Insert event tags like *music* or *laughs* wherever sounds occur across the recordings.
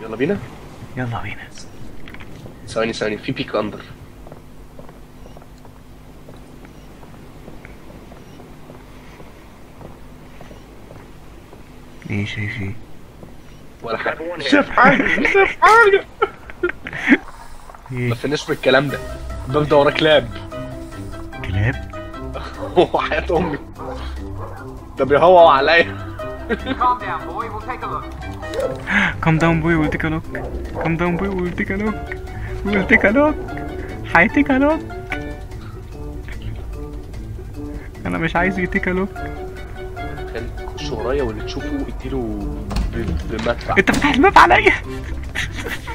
يلا بينا. يلا بينا. ثواني ثواني. في بيك اندر إيه شايف إيه؟ ولا حاجة. شاف حاجة شاف حاجة إيه. ما فيناش بالكلام ده. الباب ده وراه كلاب؟ كلاب *laughs* وحياة أمي. ده بيهوى عليا. Calm down, boy. We'll take a look. Come down boy we'll take a look Come down boy we'll take a look We'll take a look take a look أنا مش عايز يتيك a look ورايا واللي تشوفه اديله بمدفع انت فتح الباب عليا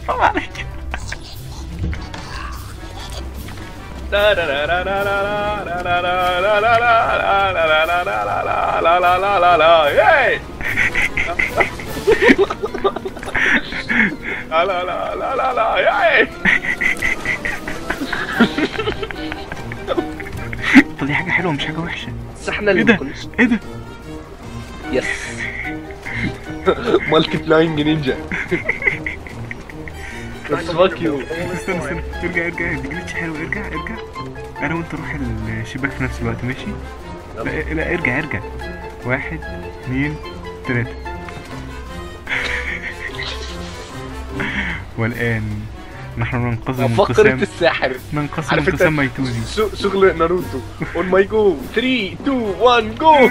الباب عليا لا لا لا لا لا لا لا لا لا لا لا لا لا لا لا *laughs* لا لا لا لا لا. لا yay لا لا لا لا لا لا. yay طب دي حاجة حلوة مش حاجة وحشة. بس إحنا اللي إيه ده إيه ده؟ yes multi flying ninja بس fuck you استنى استنى. ارجع ارجع. دي glitch حلوة. ارجع ارجع. أنا وأنت نروح الشباك في نفس الوقت. ماشي؟ لا, لا ارجع ارجع. واحد اثنين ثلاثة والآن نحن ننقسم انت انقسام الساحر. ننقسم انقسام ميتوزي ش- شغل ناروتو. on my go 3 2 1 go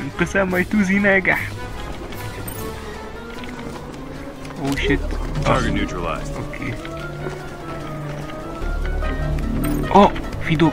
انقسام ميتوزي ناجح. oh shit Target neutralized. أوكي آه في دوب